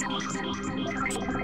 ハハハハ!